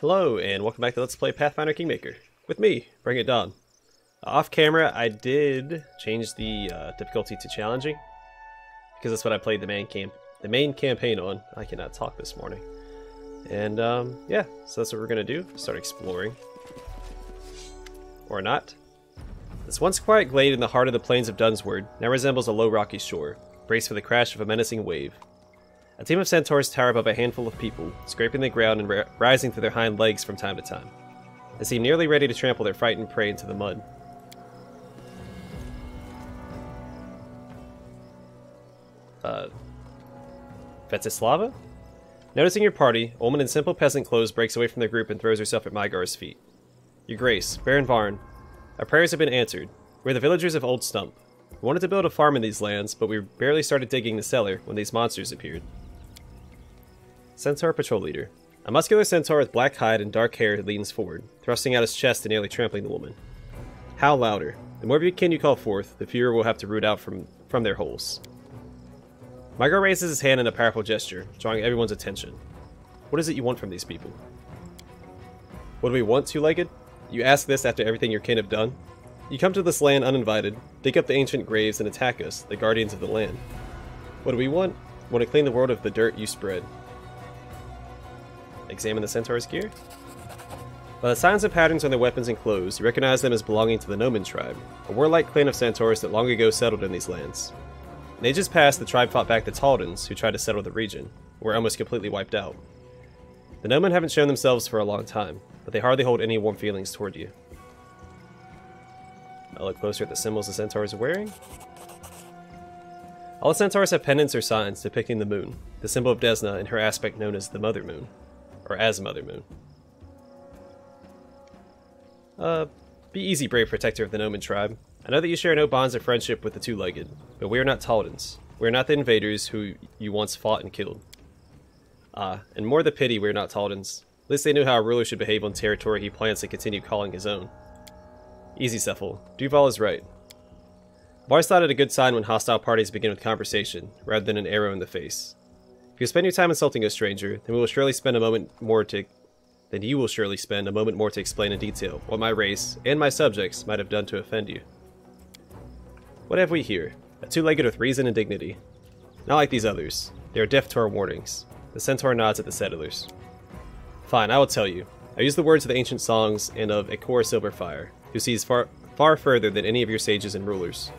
Hello, and welcome back to Let's Play Pathfinder Kingmaker. With me, Bring It Don. Off camera, I did change the uh, difficulty to challenging, because that's what I played the main camp, the main campaign on. I cannot talk this morning. And um, yeah, so that's what we're gonna do. Start exploring, or not. This once quiet glade in the heart of the plains of Dunsward now resembles a low rocky shore, braced for the crash of a menacing wave. A team of centaurs tower above a handful of people, scraping the ground and ri- rising to their hind legs from time to time. They seem nearly ready to trample their frightened prey into the mud. Uh, Vetislava? Noticing your party, Olman in simple peasant clothes breaks away from the group and throws herself at Maegar's feet. Your Grace, Baron Varn, our prayers have been answered. We're the villagers of Old Stump. We wanted to build a farm in these lands, but we barely started digging the cellar when these monsters appeared. Centaur Patrol Leader. A muscular centaur with black hide and dark hair leans forward, thrusting out his chest and nearly trampling the woman. Howl louder. The more kin you call forth, the fewer will have to root out from, from their holes. Maegar raises his hand in a powerful gesture, drawing everyone's attention. What is it you want from these people? What do we want, two-legged? You ask this after everything your kin have done? You come to this land uninvited, dig up the ancient graves, and attack us, the guardians of the land. What do we want? Want to clean the world of the dirt you spread. Examine the centaur's gear. By the signs and patterns on their weapons and clothes, you recognize them as belonging to the Nomen tribe, a warlike clan of centaurs that long ago settled in these lands. In ages past, the tribe fought back the Taldans, who tried to settle the region, and were almost completely wiped out. The Nomen haven't shown themselves for a long time, but they hardly hold any warm feelings toward you. I look closer at the symbols the centaurs are wearing. All the centaurs have pendants or signs depicting the moon, the symbol of Desna and her aspect known as the Mother Moon, or as Mother Moon. Uh, be easy, brave protector of the Nomen tribe. I know that you share no bonds of friendship with the Two-Legged, but we are not Taldans. We are not the invaders who you once fought and killed. Ah, and more the pity we are not Taldans. At least they knew how a ruler should behave on territory he plans to continue calling his own. Easy, Kephal. Duval is right. I've thought it a good sign when hostile parties begin with conversation, rather than an arrow in the face. If you spend your time insulting a stranger, then we will surely spend a moment more to then you will surely spend a moment more to explain in detail what my race and my subjects might have done to offend you. What have we here? A two-legged with reason and dignity. Not like these others. They are deaf to our warnings. The centaur nods at the settlers. Fine, I will tell you. I use the words of the ancient songs and of Akor Silverfire, who sees far, far further than any of your sages and rulers.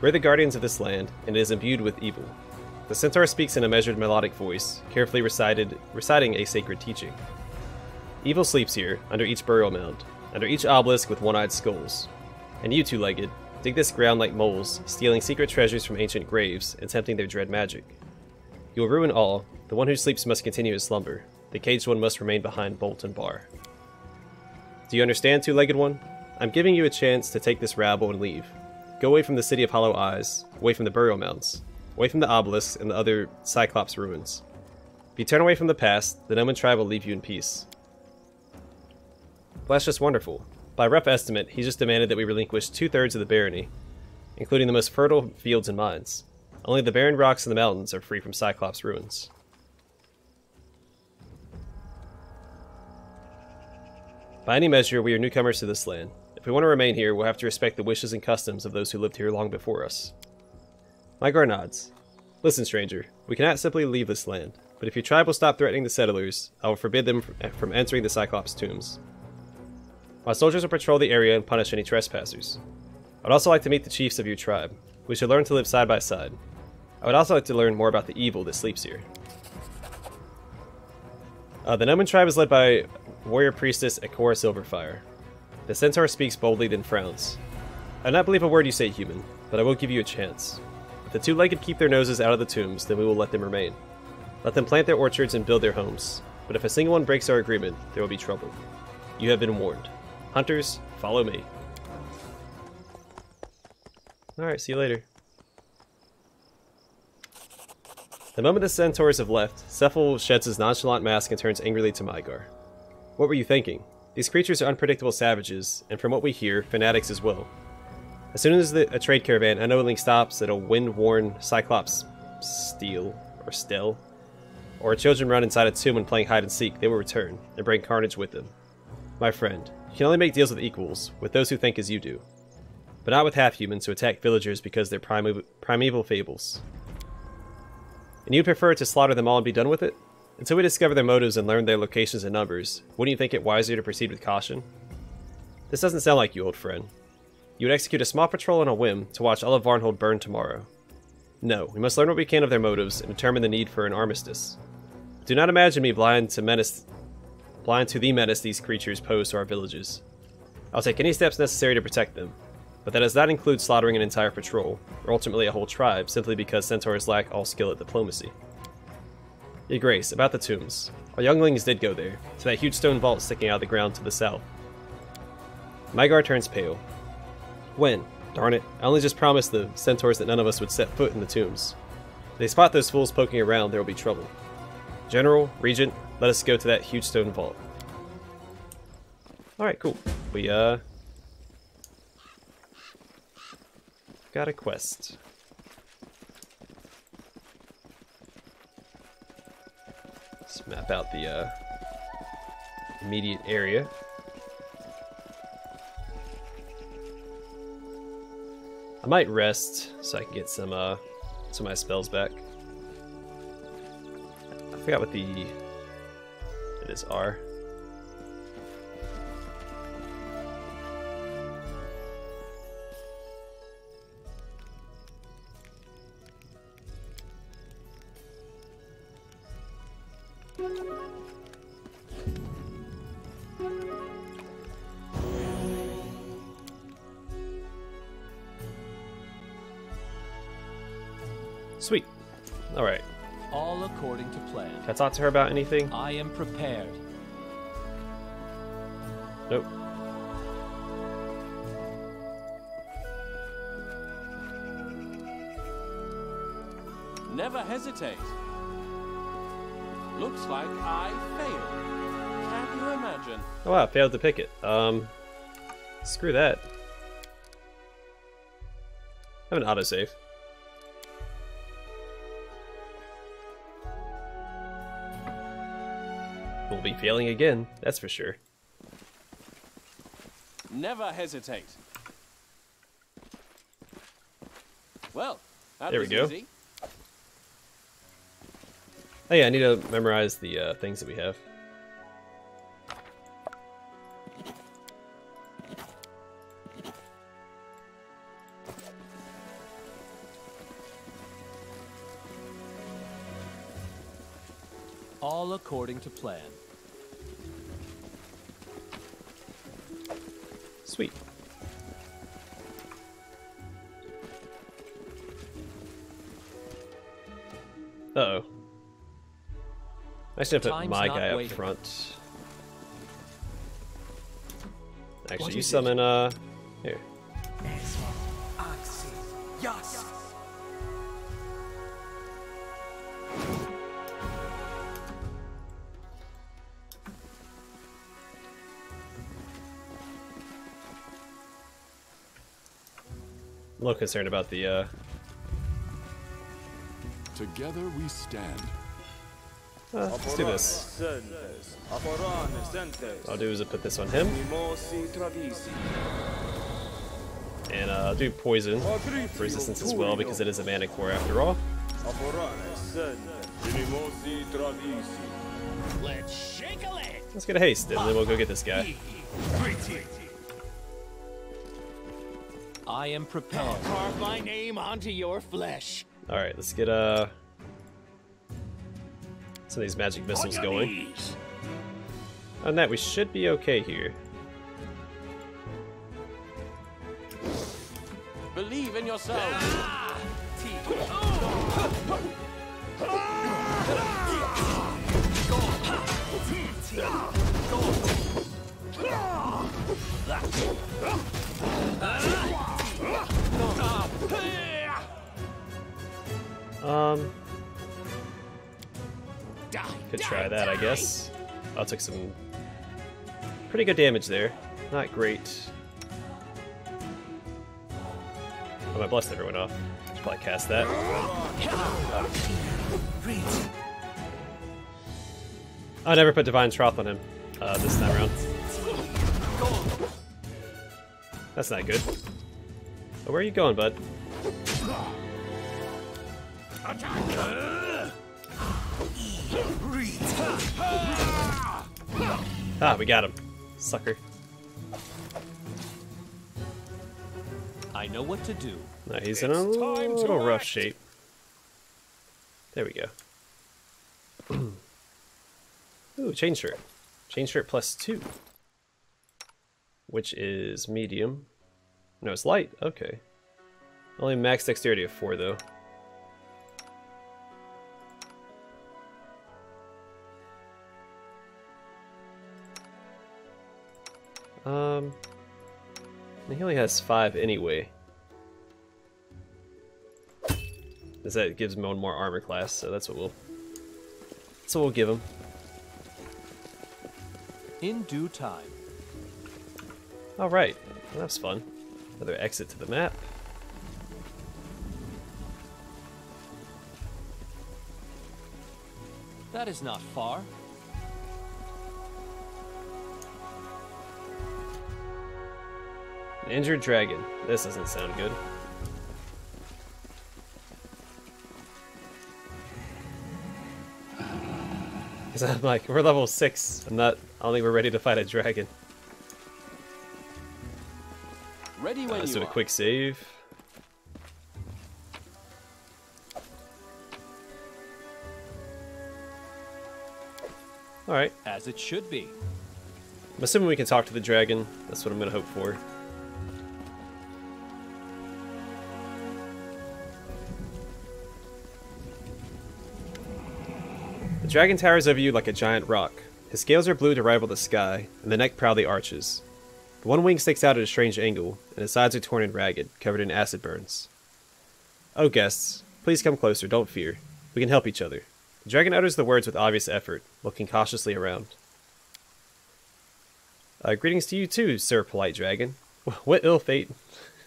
We're the guardians of this land, and it is imbued with evil. The centaur speaks in a measured melodic voice, carefully recited, reciting a sacred teaching. Evil sleeps here, under each burial mound, under each obelisk with one-eyed skulls. And you two-legged, dig this ground like moles, stealing secret treasures from ancient graves and tempting their dread magic. You will ruin all. The one who sleeps must continue his slumber. The caged one must remain behind bolt and bar. Do you understand, two-legged one? I'm giving you a chance to take this rabble and leave. Go away from the city of Hollow Eyes, away from the burial mounds, away from the obelisks and the other Cyclops ruins. If you turn away from the past, the Nomen tribe will leave you in peace. Well, that's just wonderful. By rough estimate, he just demanded that we relinquish two-thirds of the barony, including the most fertile fields and mines. Only the barren rocks in the mountains are free from Cyclops ruins. By any measure, we are newcomers to this land. If we want to remain here, we'll have to respect the wishes and customs of those who lived here long before us. Maegar nods. Listen, stranger, we cannot simply leave this land, but if your tribe will stop threatening the settlers, I will forbid them from entering the Cyclops tombs. My soldiers will patrol the area and punish any trespassers. I would also like to meet the chiefs of your tribe. We should learn to live side by side. I would also like to learn more about the evil that sleeps here. Uh, the Nomen tribe is led by warrior priestess Akora Silverfire. The centaur speaks boldly then frowns. I do not believe a word you say, human, but I will give you a chance. The two-legged keep their noses out of the tombs, then we will let them remain. Let them plant their orchards and build their homes. But if a single one breaks our agreement, there will be trouble. You have been warned. Hunters, follow me. Alright, see you later. The moment the centaurs have left, Kephal sheds his nonchalant mask and turns angrily to Maegar. What were you thinking? These creatures are unpredictable savages, and from what we hear, fanatics as well. As soon as the, a trade caravan unknowingly stops at a wind-worn Cyclops steel, or still, or children run inside a tomb and playing hide and seek, they will return and bring carnage with them. My friend, you can only make deals with equals, with those who think as you do, but not with half humans who attack villagers because they're prime- primeval fables. And you'd prefer to slaughter them all and be done with it? Until we discover their motives and learn their locations and numbers, wouldn't you think it wiser to proceed with caution? This doesn't sound like you, old friend. You would execute a small patrol on a whim to watch all of Varnhold burn tomorrow. No, we must learn what we can of their motives and determine the need for an armistice. Do not imagine me blind to menace blind to the menace these creatures pose to our villages. I'll take any steps necessary to protect them, but that does not include slaughtering an entire patrol, or ultimately a whole tribe, simply because centaurs lack all skill at diplomacy. Your Grace, about the tombs. Our younglings did go there, to that huge stone vault sticking out of the ground to the south. Maegar turns pale. When? Darn it, I only just promised the centaurs that none of us would set foot in the tombs. If they spot those fools poking around, there will be trouble. General, Regent, let us go to that huge stone vault. Alright, cool. We, uh... Got a quest. Let's map out the, uh... Immediate area. I might rest so I can get some, uh... Some of my spells back. I forgot what the... It is R. Sweet. Alright. All according to plan. Can I talk to her about anything? I am prepared. Nope. Never hesitate. Looks like I failed. Can you imagine? Oh wow, failed to pick it. Um, screw that. I have an autosave. We'll be failing again, that's for sure. Never hesitate. Well, that There we go. easy. Oh yeah, I need to memorize the uh, things that we have. All according to plan. Sweet. Uh oh. I should have put my not guy up waiting. front. What Actually, you is it? summon, uh. Here. Concerned about the, uh. Together we stand. uh, let's do this. I'll do is I put this on him, and uh, I'll do poison for resistance as well because it is a manticore after all. Let's shake a leg. Let's get a haste, and then we'll go get this guy. I am prepared. Carve my name onto your flesh. All right, let's get uh some of these magic missiles On going. knees. On that, we should be okay here. Believe in yourself. Um, could try that, I guess. I took some pretty good damage there. Not great. Oh, my blessed everyone off. Should probably cast that. I never put Divine Troth on him uh, this time around. That's not good. Oh, where are you going, bud? Ah, we got him. Sucker. I know what to do. Nah, he's in a little rough act. shape. There we go. Ooh, chain shirt. Chain shirt plus two. Which is medium. No, it's light. Okay. Only max dexterity of four, though. Um, he only has five anyway. Is that gives him one more armor class, so that's what we'll that's what we'll give him. In due time. Alright, well, that's fun. Another exit to the map. That is not far. Injured dragon. This doesn't sound good. 'Cause I'm like, we're level 6. I'm not, I don't think we're ready to fight a dragon. Ready when Uh, let's do a quick save. Alright. As it should be. I'm assuming we can talk to the dragon. That's what I'm gonna hope for. Dragon towers over you like a giant rock. His scales are blue to rival the sky, and the neck proudly arches. One wing sticks out at a strange angle, and his sides are torn and ragged, covered in acid burns. Oh, guests, please come closer, don't fear. We can help each other. The dragon utters the words with obvious effort, looking cautiously around. Uh, greetings to you too, Sir Polite Dragon. What ill fate?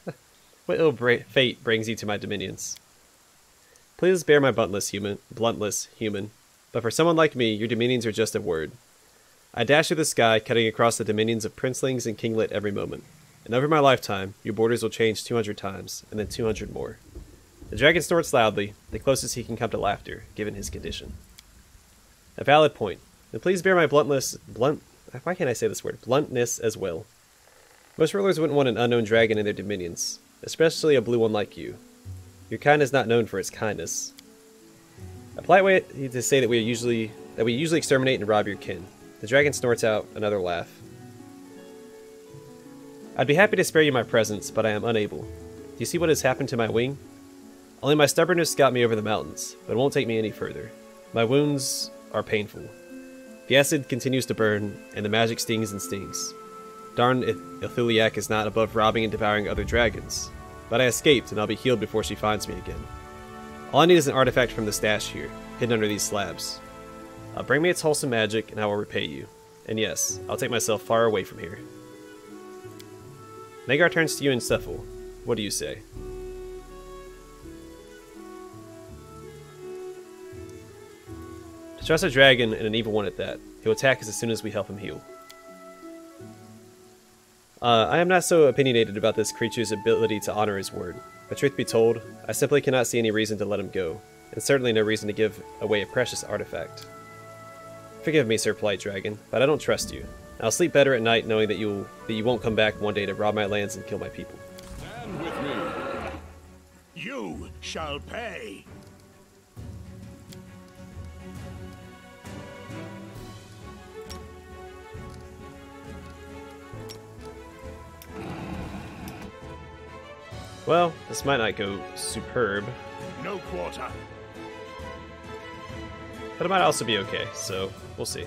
what ill bra- fate brings you to my dominions? Please bear my bluntless human, bluntless human. But for someone like me, your dominions are just a word. I dash through the sky, cutting across the dominions of princelings and kinglet every moment. And over my lifetime, your borders will change 200 times, and then 200 more. The dragon snorts loudly, the closest he can come to laughter, given his condition. A valid point. Then please bear my bluntness, blunt, why can't I say this word? Bluntness as well. Most rulers wouldn't want an unknown dragon in their dominions, especially a blue one like you. Your kind is not known for its kindness. A polite way to say that we usually that we usually exterminate and rob your kin. The dragon snorts out another laugh. I'd be happy to spare you my presence, but I am unable. Do you see what has happened to my wing? Only my stubbornness got me over the mountains, but it won't take me any further. My wounds are painful. The acid continues to burn, and the magic stings and stings. Darn Ithiliac is not above robbing and devouring other dragons. But I escaped, and I'll be healed before she finds me again. All I need is an artifact from the stash here, hidden under these slabs. Uh, bring me its wholesome magic, and I will repay you. And yes, I'll take myself far away from here. Maegar turns to you and Kephal. What do you say? To trust a dragon and an evil one at that, he'll attack us as soon as we help him heal. Uh, I am not so opinionated about this creature's ability to honor his word, but truth be told, I simply cannot see any reason to let him go, and certainly no reason to give away a precious artifact. Forgive me, Sir Polite Dragon, but I don't trust you. I'll sleep better at night knowing that you that you won't come back one day to rob my lands and kill my people. Stand with me. You shall pay. Well, this might not go superb, No quarter. but it might also be okay, so we'll see.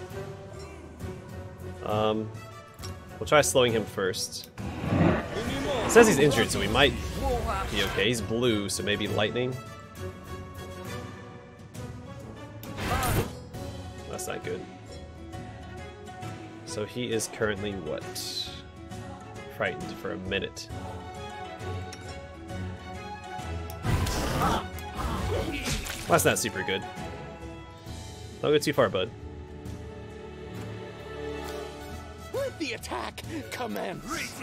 Um, we'll try slowing him first. It says he's injured, so he might be okay. He's blue, so maybe lightning. That's not good. So he is currently what? Frightened for a minute. Well, that's not super good. Don't go too far, bud. Let the attack commence!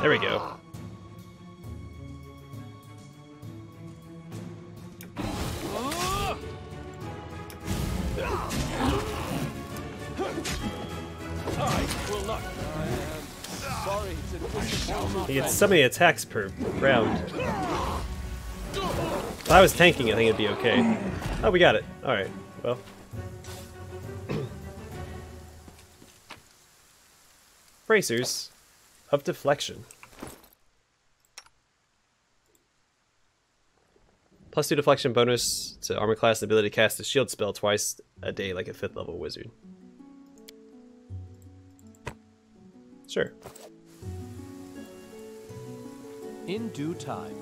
There we go. So many attacks per round. If I was tanking, I think it'd be okay. Oh, we got it. Alright, well. Bracers of deflection. Plus two deflection bonus to armor class and ability to cast a shield spell twice a day like a 5th level wizard. Sure. In due time.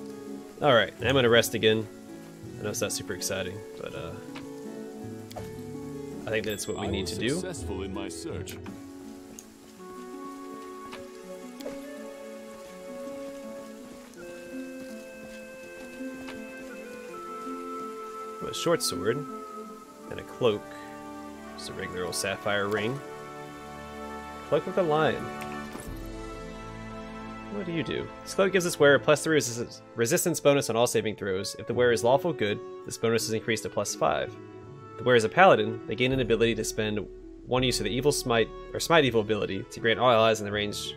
Alright, I'm gonna rest again. I know it's not super exciting, but uh I think that's what we I need to do. Successful in my search. A short sword and a cloak. Just a regular old sapphire ring. Cloak with a lion. What do you do? This cloak gives its wearer plus three resist- resistance bonus on all saving throws. If the wearer is lawful good, this bonus is increased to plus five. If the wearer is a paladin, they gain an ability to spend one use of the evil smite or smite evil ability to grant all allies in the range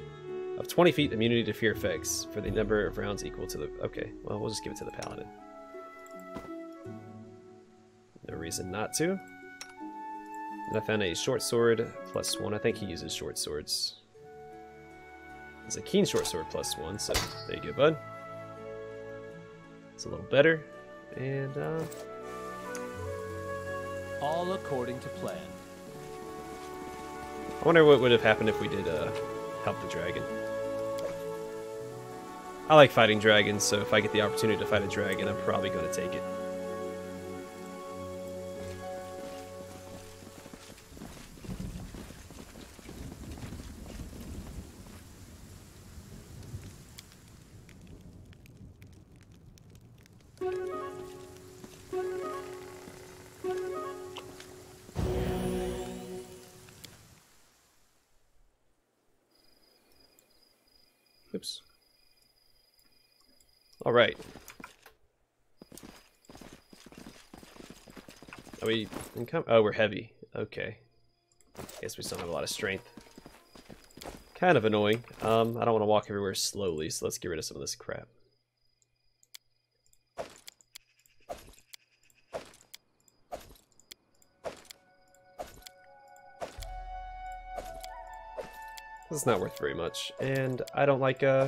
of 20 feet immunity to fear effects for the number of rounds equal to the. Okay, well we'll just give it to the paladin. No reason not to. And I found a short sword plus one. I think he uses short swords. It's a keen short sword plus one, so there you go, bud. It's a little better. And uh, All according to plan. I wonder what would have happened if we did uh, help the dragon. I like fighting dragons, so if I get the opportunity to fight a dragon, I'm probably going to take it. Oops. All right. Are we income? Oh, we're heavy. Okay. Guess we still have a lot of strength. Kind of annoying. Um, I don't want to walk everywhere slowly, so let's get rid of some of this crap. This is not worth very much, and I don't like uh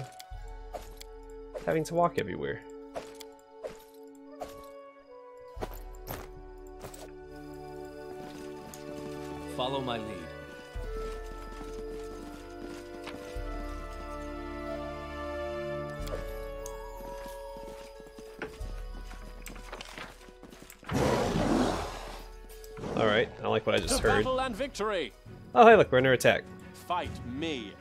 having to walk everywhere. Follow my lead. All right, I like what I just To heard. and victory. Oh, hey, look, we're under attack. Fight me.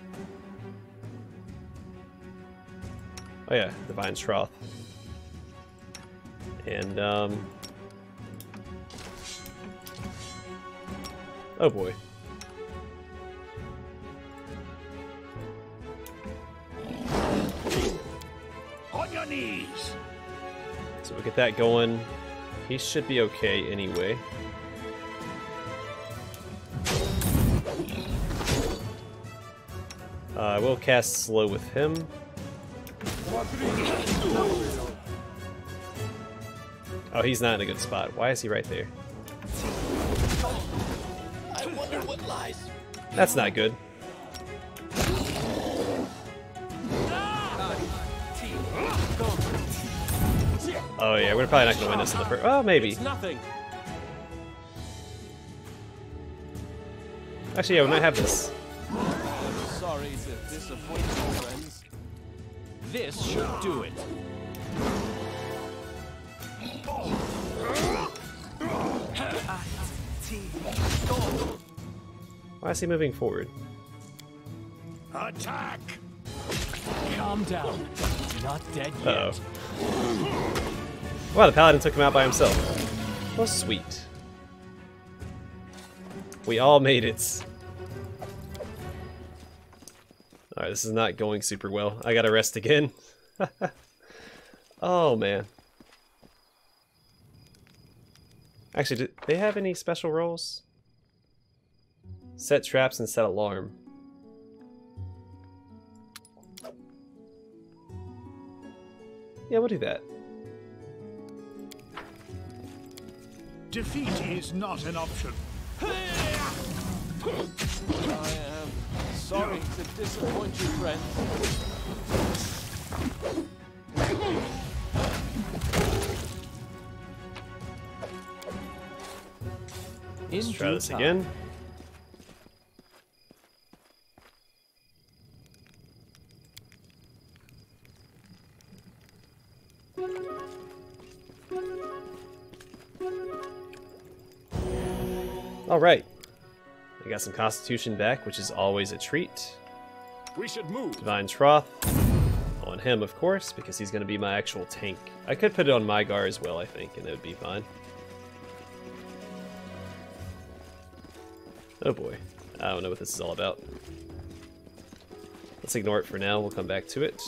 Oh yeah, Divine Troth. And um Oh boy. On your knees. So we'll get that going. He should be okay anyway. Uh, I will cast slow with him. Oh, he's not in a good spot. Why is he right there? I wonder what lies. That's not good. Oh yeah, we're probably not gonna win this in the first. Oh, maybe. It's nothing. Actually, yeah, we might have this. Sorry to disappoint you, friends. This should do it. Why is he moving forward? Attack. Calm down. Not dead Uh yet. oh. Wow, the paladin took him out by himself. Well, sweet. We all made it. Alright, this is not going super well. I gotta rest again. oh, man. Actually, do they have any special roles? Set traps and set alarm. Yeah, we'll do that. Defeat is not an option. I am sorry to disappoint you, friend. In Let's try due this time. again. Got some constitution back, which is always a treat. We should move. Divine Troth on him, of course, because he's going to be my actual tank. I could put it on Maegar as well, I think, and it would be fine. Oh boy. I don't know what this is all about. Let's ignore it for now. We'll come back to it.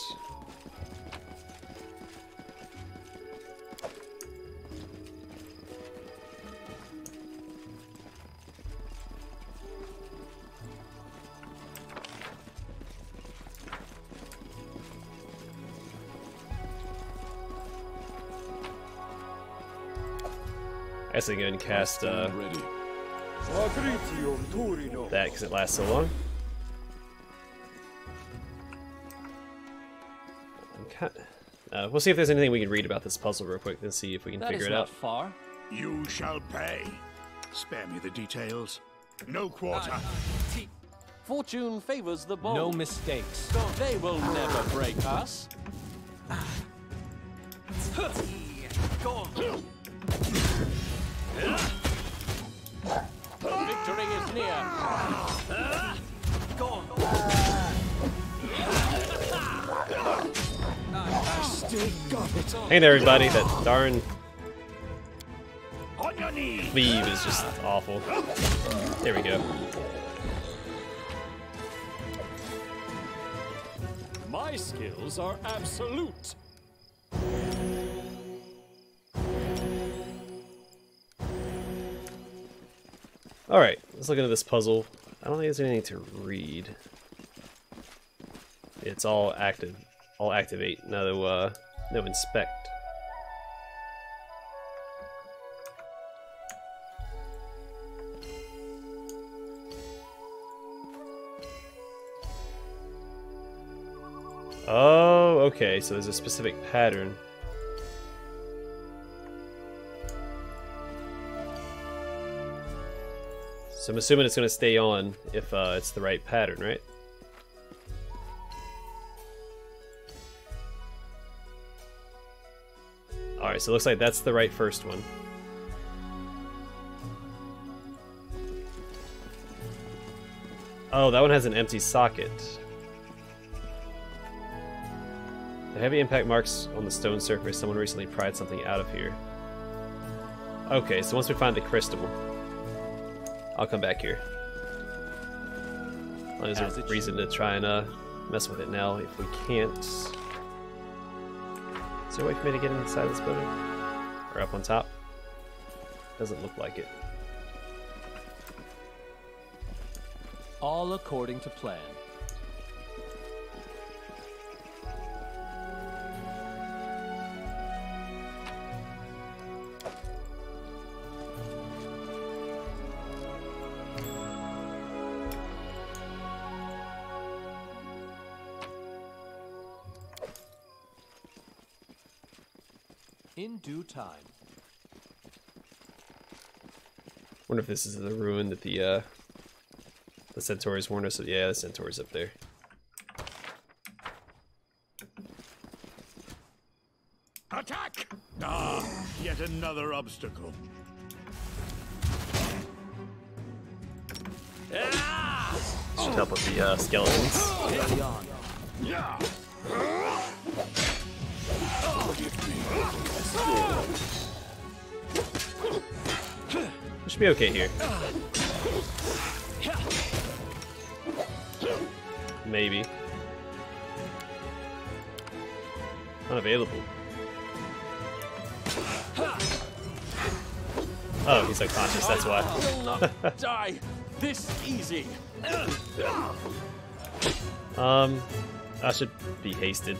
Guess I can go and cast uh, that because it lasts so long. I'm Uh, we'll see if there's anything we can read about this puzzle real quick and see if we can That figure is it not out. far. You shall pay. Spare me the details. No quarter. Fortune favors the bold. No mistakes. They will never break us. Hey there, everybody. That darn leave is just awful. There we go. My skills are absolute. Alright, let's look into this puzzle. I don't think there's anything to read. It's all active. All activate. No, uh, no inspect. Oh, okay, so there's a specific pattern. So I'm assuming it's going to stay on if uh, it's the right pattern, right? Alright, so it looks like that's the right first one. Oh, that one has an empty socket. The heavy impact marks on the stone surface. Someone recently pried something out of here. Okay, so once we find the crystal, I'll come back here. There's a reason to try and uh, mess with it now if we can't. There a way for me to get inside this building? Or up on top? Doesn't look like it. All according to plan. In due time. Wonder if this is the ruin that the uh, the centaurs warned us of. Yeah, the centaur's up there. Attack! Ah, yet another obstacle. Should help with the uh, skeletons. We should be okay here. Maybe. Unavailable. Oh, he's unconscious, that's why. Die this easy. Um, I should be hasted.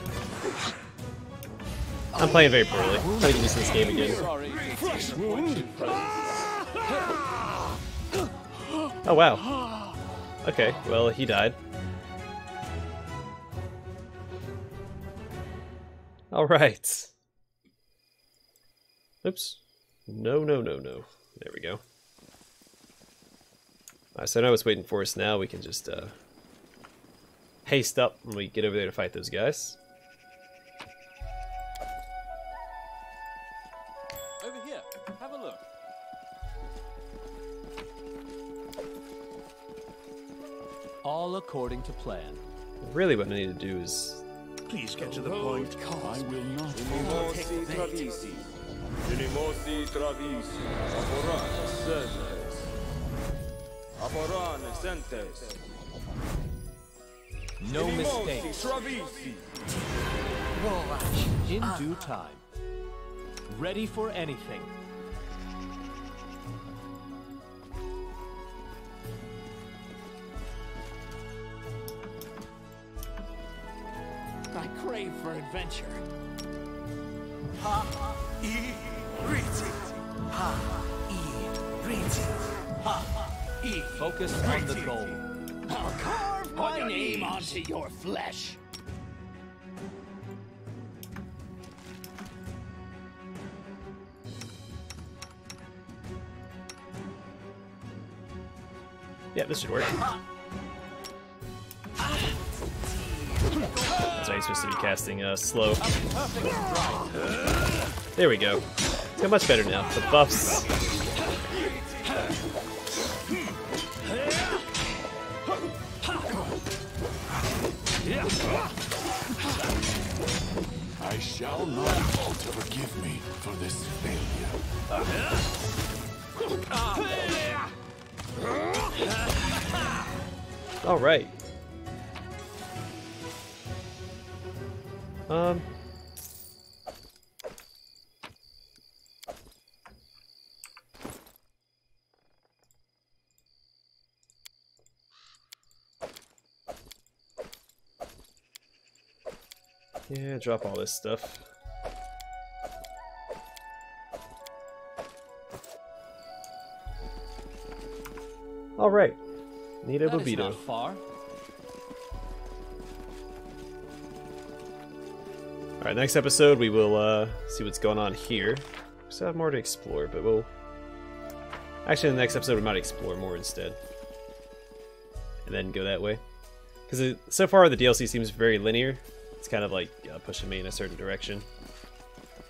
I'm playing very poorly. I'm trying to get used to this game again. Oh wow. Okay, well he died. Alright. Oops. No, no, no, no. There we go. Alright, so I know what's waiting for us now. We can just uh, haste up when we get over there to fight those guys. All according to plan. Really what I need to do is... Please get to the point. I will not Mimosi travisi. Minimosi travisi. Aporane sentes. Aporane sentes. No Minimosi mistakes. travisi. In due time. Ready for anything. Crave for adventure. Focus on the goal. I'll carve my name onto your flesh. Yeah, this should work. Supposed to be casting uh, slow. There we go. It's got much better now. The buffs. I shall not alter. Forgive me for this failure. All right. Um. Yeah, drop all this stuff. All right. Nita That is Bobito. far. Alright, next episode we will uh, see what's going on here. We still have more to explore, but we'll... Actually, in the next episode we might explore more instead. And then go that way. Because so far the DLC seems very linear. It's kind of like uh, pushing me in a certain direction.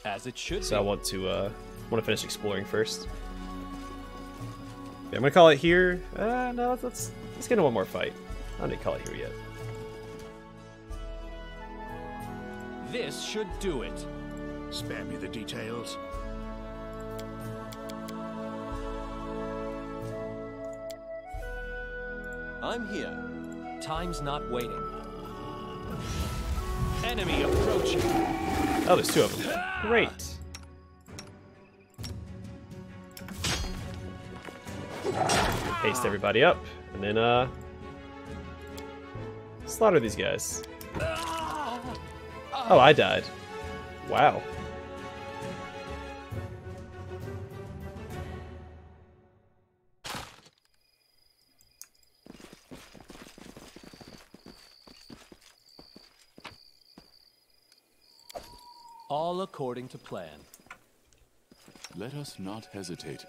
As it should So I want to uh, want to finish exploring first. Yeah, I'm gonna call it here. Uh, no, let's, let's let's get into one more fight. I don't need to call it here yet. This should do it. Spare me the details. I'm here. Time's not waiting. Enemy approaching. Oh, there's two of them. Great. Haste everybody up, and then uh, slaughter these guys. Oh, I died. Wow. All according to plan. Let us not hesitate.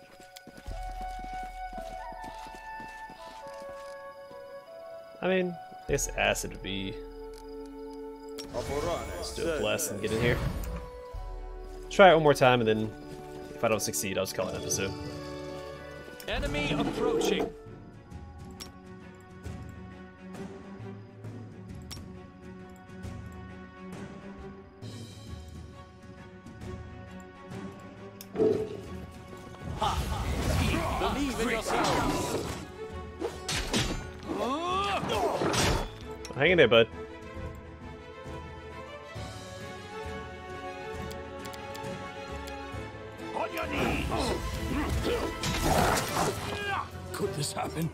I mean, this acid would be Aporane do a bless and get in here. Try it one more time, and then if I don't succeed, I'll just call it an episode. Enemy approaching. Your knees. Could this happen?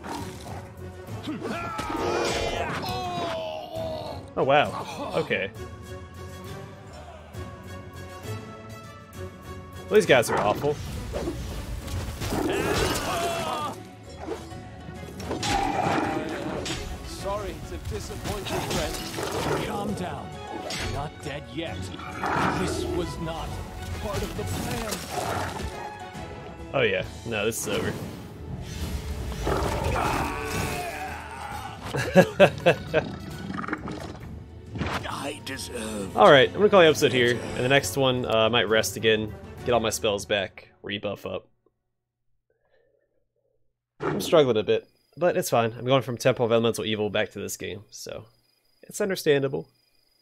Oh wow. Okay. Well, these guys are awful. Sorry to disappoint you, friend. Calm down. Not dead yet. This was not part of the plan. Oh yeah. No, this is over. I deserve. All right, I'm gonna call the episode here, and the next one uh, I might rest again, get all my spells back, rebuff up. I'm struggling a bit, but it's fine. I'm going from Temple of Elemental Evil back to this game, so it's understandable.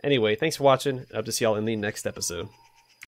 Anyway, thanks for watching. I hope to see y'all in the next episode.